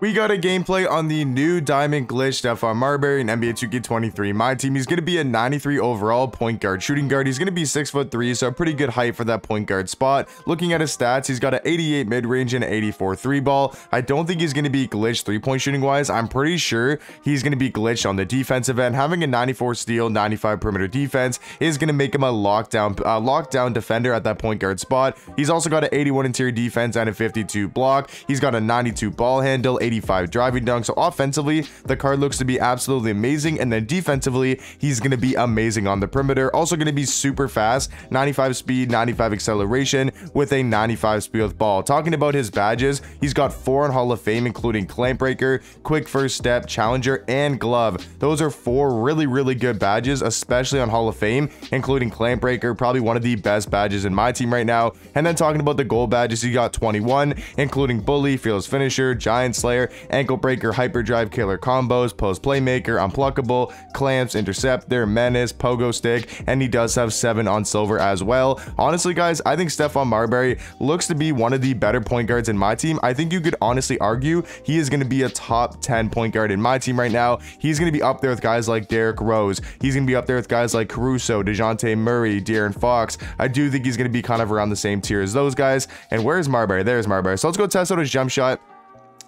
We got a gameplay on the new Diamond Glitch Stephon Marbury in NBA 2K23. My team, he's going to be a 93 overall point guard shooting guard. He's going to be 6'3", so a pretty good height for that point guard spot. Looking at his stats, he's got an 88 mid-range and an 84 three ball. I don't think he's going to be glitched three-point shooting wise. I'm pretty sure he's going to be glitched on the defensive end. Having a 94 steal, 95 perimeter defense is going to make him a lockdown, uh, lockdown defender at that point guard spot. He's also got an 81 interior defense and a 52 block. He's got a 92 ball handle, 85 driving dunk. So offensively, the card looks to be absolutely amazing. And then defensively, he's going to be amazing on the perimeter. Also going to be super fast, 95 speed, 95 acceleration with a 95 speed with ball. Talking about his badges, he's got four in Hall of Fame, including Clamp Breaker, Quick First Step, Challenger, and Glove. Those are four really, really good badges, especially on Hall of Fame, including Clamp Breaker, probably one of the best badges in my team right now. And then talking about the gold badges, he got 21, including Bully, Fearless Finisher, Giant Slayer, Ankle Breaker, Hyperdrive, Killer Combos, Post Playmaker, Unpluckable, Clamps, Interceptor, Menace, Pogo Stick, and he does have 7 on Silver as well. Honestly, guys, I think Stephon Marbury looks to be one of the better point guards in my team. I think you could honestly argue he is going to be a top 10 point guard in my team right now. He's going to be up there with guys like Derrick Rose. He's going to be up there with guys like Caruso, DeJounte Murray, De'Aaron Fox. I do think he's going to be kind of around the same tier as those guys. And where's Marbury? There's Marbury. So let's go test out his jump shot.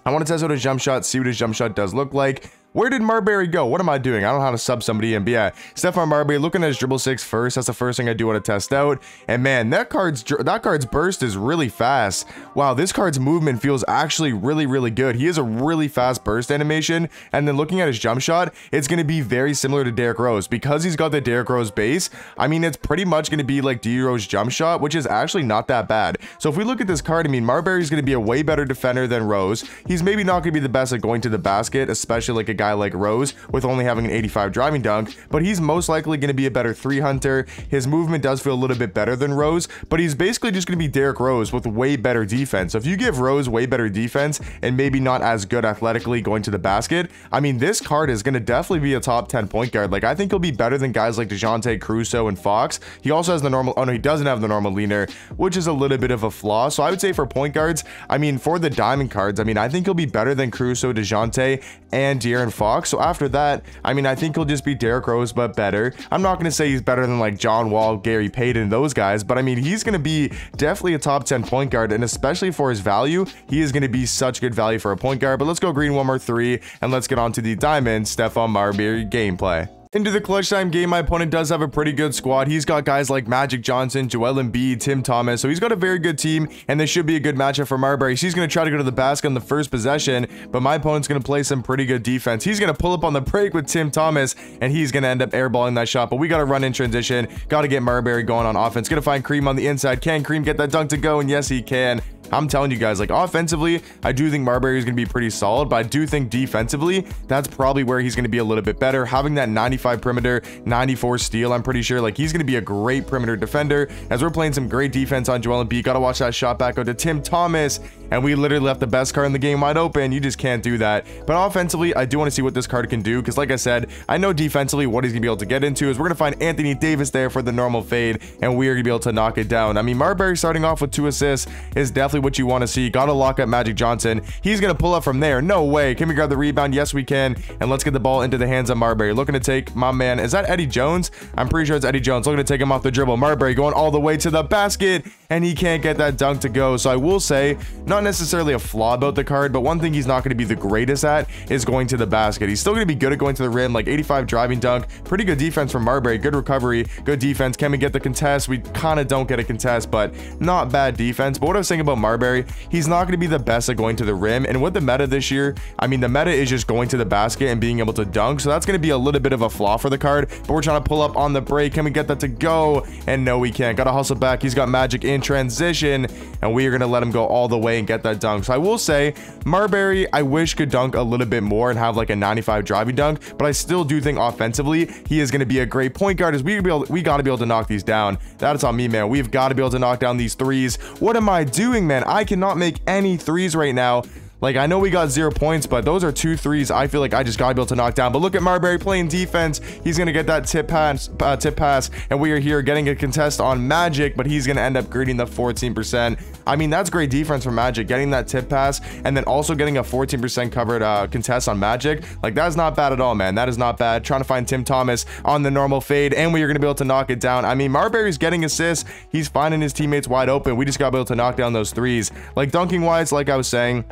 I want to test out his jump shot, see what his jump shot does look like. Where did Marbury go? What am I doing? I don't know how to sub somebody in. But yeah, Stephon Marbury looking at his dribble six first. That's the first thing I do want to test out. And man, that card's that card's burst is really fast. Wow, this card's movement feels actually really, really good. He has a really fast burst animation. And then looking at his jump shot, it's going to be very similar to Derrick Rose. Because he's got the Derrick Rose base, I mean, it's pretty much going to be like D Rose jump shot, which is actually not that bad. So if we look at this card, I mean, Marbury's going to be a way better defender than Rose. He's maybe not going to be the best at going to the basket, especially like a guy like Rose with only having an 85 driving dunk, but he's most likely going to be a better three hunter. His movement does feel a little bit better than Rose, but he's basically just going to be Derrick Rose with way better defense. So if you give Rose way better defense and maybe not as good athletically going to the basket, I mean, this card is going to definitely be a top 10 point guard. Like, I think he'll be better than guys like DeJounte, Caruso, and Fox. He also has the normal, oh no, he doesn't have the normal leaner, which is a little bit of a flaw. So I would say for point guards, I mean, for the diamond cards, I mean, I think he'll be better than Caruso, DeJounte, and De'Aaron Fox. So after that, I mean, I think he'll just be Derrick Rose, but better. I'm not going to say he's better than like John Wall, Gary Payton, those guys, but I mean, he's going to be definitely a top 10 point guard, and especially for his value, he is going to be such good value for a point guard. But let's go green one more three, and let's get on to the diamond Stephon Marbury gameplay. Into the clutch time game, my opponent does have a pretty good squad. He's got guys like Magic Johnson, Joel Embiid, Tim Thomas. So he's got a very good team, and this should be a good matchup for Marbury. He's going to try to go to the basket on the first possession, but my opponent's going to play some pretty good defense. He's going to pull up on the break with Tim Thomas, and he's going to end up airballing that shot. But we got to run in transition. Got to get Marbury going on offense. Going to find Kareem on the inside. Can Kareem get that dunk to go? And yes, he can. I'm telling you guys, like offensively, I do think Marbury is going to be pretty solid, but I do think defensively, that's probably where he's going to be a little bit better. Having that 95 perimeter, 94 steal, I'm pretty sure like he's going to be a great perimeter defender as we're playing some great defense on Joel Embiid. Got to watch that shot back go to Tim Thomas, and we literally left the best card in the game wide open. You just can't do that. But offensively, I do want to see what this card can do because like I said, I know defensively what he's going to be able to get into is we're going to find Anthony Davis there for the normal fade, and we are going to be able to knock it down. I mean, Marbury starting off with two assists is definitely what you want to see. Got to lock up Magic Johnson. He's going to pull up from there. No way. Can we grab the rebound? Yes, we can. And let's get the ball into the hands of Marbury. Looking to take my man. Is that Eddie Jones? I'm pretty sure it's Eddie Jones. Looking to take him off the dribble. Marbury going all the way to the basket. And he can't get that dunk to go. So I will say, not necessarily a flaw about the card, but one thing he's not going to be the greatest at is going to the basket. He's still going to be good at going to the rim, like 85 driving dunk. Pretty good defense from Marbury. Good recovery. Good defense. Can we get the contest? We kind of don't get a contest, but not bad defense. But what I was saying about Marbury, he's not going to be the best at going to the rim. And with the meta this year, I mean, the meta is just going to the basket and being able to dunk. So that's going to be a little bit of a flaw for the card. But we're trying to pull up on the break. Can we get that to go? And no, we can't. Got to hustle back. He's got magic in transition. And we are going to let him go all the way and get that dunk. So I will say, Marbury, I wish could dunk a little bit more and have like a 95 driving dunk. But I still do think offensively, he is going to be a great point guard. As we, be able, we got to be able to knock these down. That is on me, man. We've got to be able to knock down these threes. What am I doing, man? I cannot make any threes right now. Like, I know we got zero points, but those are two threes I feel like I just gotta be able to knock down. But look at Marbury playing defense. He's gonna get that tip pass, uh, tip pass, and we are here getting a contest on Magic, but he's gonna end up greening the 14%. I mean, that's great defense from Magic, getting that tip pass, and then also getting a 14% covered uh, contest on Magic. Like, that's not bad at all, man. That is not bad. Trying to find Tim Thomas on the normal fade, and we are gonna be able to knock it down. I mean, Marbury's getting assists. He's finding his teammates wide open. We just gotta be able to knock down those threes. Like, dunking wise, like I was saying,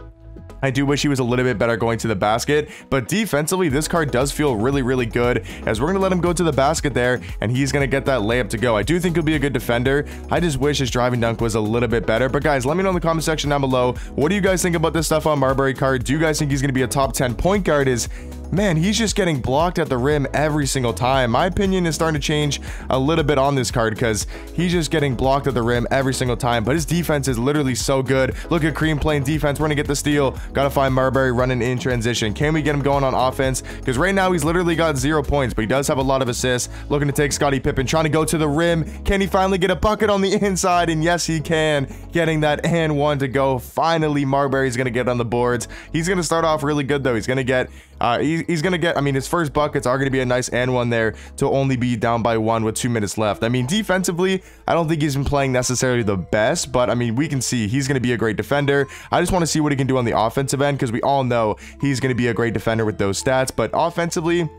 I do wish he was a little bit better going to the basket, but defensively, this card does feel really, really good as we're going to let him go to the basket there, and he's going to get that layup to go. I do think he'll be a good defender. I just wish his driving dunk was a little bit better, but guys, let me know in the comment section down below. What do you guys think about this Stephon Marbury card? Do you guys think he's going to be a top 10 point guard? Is man, he's just getting blocked at the rim every single time. My opinion is starting to change a little bit on this card because he's just getting blocked at the rim every single time, but his defense is literally so good. Look at Kareem playing defense. We're going to get the steal. Got to find Marbury running in transition. Can we get him going on offense? Because right now he's literally got zero points, but he does have a lot of assists. Looking to take Scottie Pippen, trying to go to the rim. Can he finally get a bucket on the inside? And yes, he can. Getting that and one to go. Finally, Marbury's going to get on the boards. He's going to start off really good, though. He's going to get uh, he, he's going to get, I mean, his first buckets are going to be a nice and one there to only be down by one with two minutes left. I mean, defensively, I don't think he's been playing necessarily the best, but I mean, we can see he's going to be a great defender. I just want to see what he can do on the offensive end because we all know he's going to be a great defender with those stats, but offensively,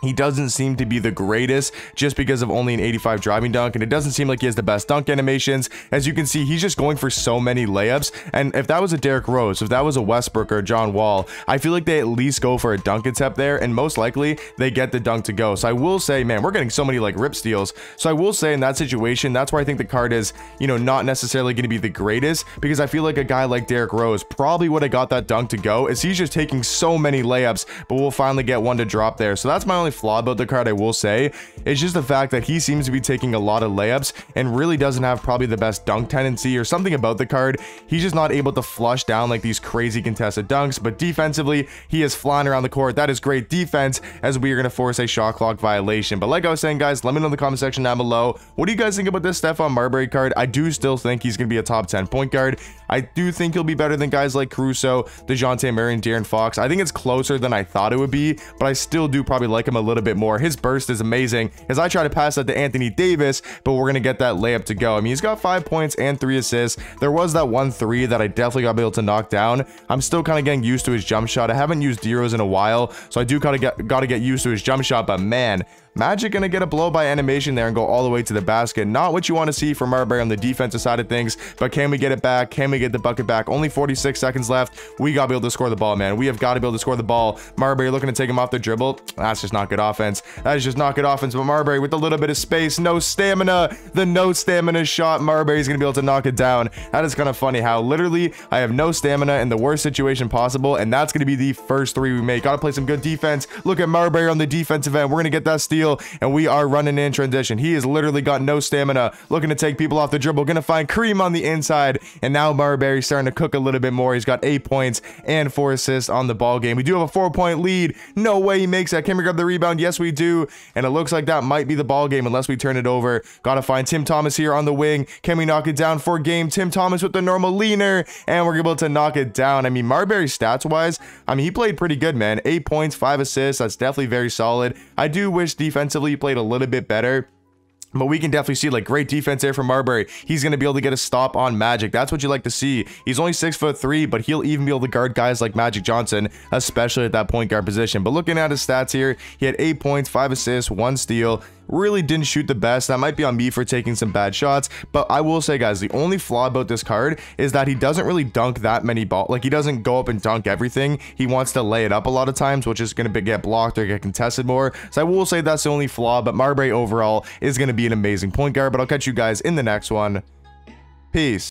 he doesn't seem to be the greatest just because of only an 85 driving dunk, and it doesn't seem like he has the best dunk animations. As you can see, he's just going for so many layups, and if that was a Derrick Rose, if that was a Westbrook or John Wall, I feel like they at least go for a dunk attempt there, and most likely they get the dunk to go. So I will say, man, we're getting so many like rip steals. So I will say in that situation, that's where I think the card is, you know, not necessarily going to be the greatest, because I feel like a guy like Derrick Rose probably would have got that dunk to go, as he's just taking so many layups, but we'll finally get one to drop there. So that's my only only flaw about the card I will say is just the fact that he seems to be taking a lot of layups and really doesn't have probably the best dunk tendency or something about the card. He's just not able to flush down like these crazy contested dunks, but defensively, he is flying around the court. That is great defense as we are going to force a shot clock violation. But like I was saying, guys, let me know in the comment section down below. What do you guys think about this Stephon Marbury card? I do still think he's going to be a top 10 point guard. I do think he'll be better than guys like Caruso, DeJounte Murray, and De'Aaron Fox. I think it's closer than I thought it would be, but I still do probably like him a little bit more. His burst is amazing as I try to pass that to Anthony Davis, but we're going to get that layup to go. I mean, he's got five points and three assists. There was that one three that I definitely got able to knock down. I'm still kind of getting used to his jump shot. I haven't used D Rose in a while, so I do kind of got to get used to his jump shot, but man, Magic gonna get a blow by animation there and go all the way to the basket. Not what you want to see from Marbury on the defensive side of things, but can we get it back? Can we get the bucket back? Only 46 seconds left. We gotta be able to score the ball, man. We have got to be able to score the ball. Marbury looking to take him off the dribble. That's just not good offense. That is just not good offense, but Marbury with a little bit of space, no stamina. The no stamina shot. Marbury's gonna be able to knock it down. That is kind of funny how literally I have no stamina in the worst situation possible, and that's gonna be the first three we make. Gotta play some good defense. Look at Marbury on the defensive end. We're gonna get that steal and we are running in transition. He has literally got no stamina, looking to take people off the dribble, gonna find Kareem on the inside, and now Marbury's starting to cook a little bit more. He's got eight points and four assists on the ball game. We do have a four-point lead. No way he makes that. Can we grab the rebound? Yes, we do, and it looks like that might be the ball game unless we turn it over. Gotta find Tim Thomas here on the wing. Can we knock it down for game? Tim Thomas with the normal leaner, and we're able to knock it down. I mean, Marbury stats-wise, I mean, he played pretty good, man. Eight points, five assists. That's definitely very solid. I do wish defense defensively he played a little bit better. But we can definitely see like great defense there from Marbury. He's going to be able to get a stop on Magic. That's what you like to see. He's only six foot three, but he'll even be able to guard guys like Magic Johnson, especially at that point guard position. But looking at his stats here, he had eight points, five assists, one steal, really didn't shoot the best. That might be on me for taking some bad shots, but I will say, guys, the only flaw about this card is that he doesn't really dunk that many balls. Like, he doesn't go up and dunk everything. He wants to lay it up a lot of times, which is going to get blocked or get contested more. So I will say that's the only flaw, but Marbury overall is going to be an amazing point guard, but I'll catch you guys in the next one. Peace.